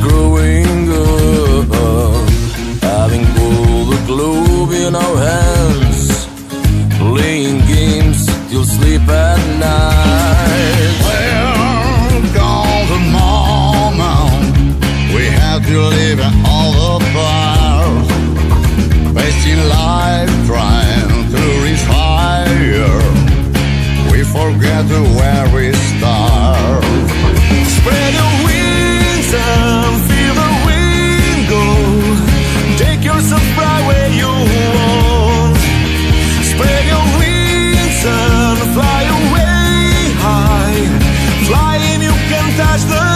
growing up. Having all the globe in our hands, playing games till sleep at night. Well, gone the moment we had to live it all apart, wasting life trying. as the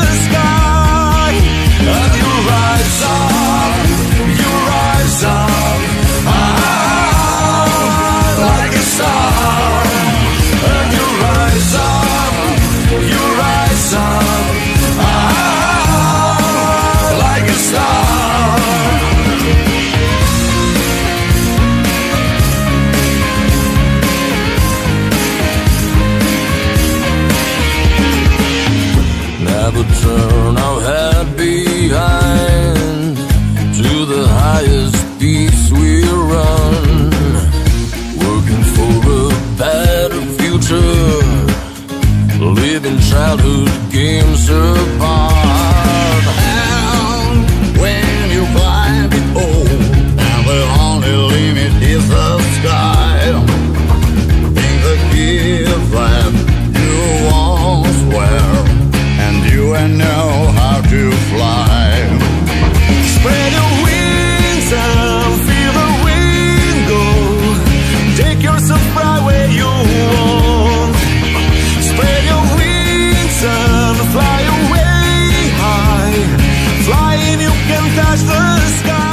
living childhood games apart. against the sky.